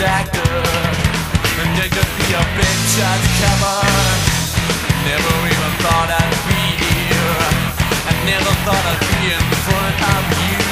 actor And it could be a big shot cover Never even thought I'd be here. I never thought I'd be in front of you.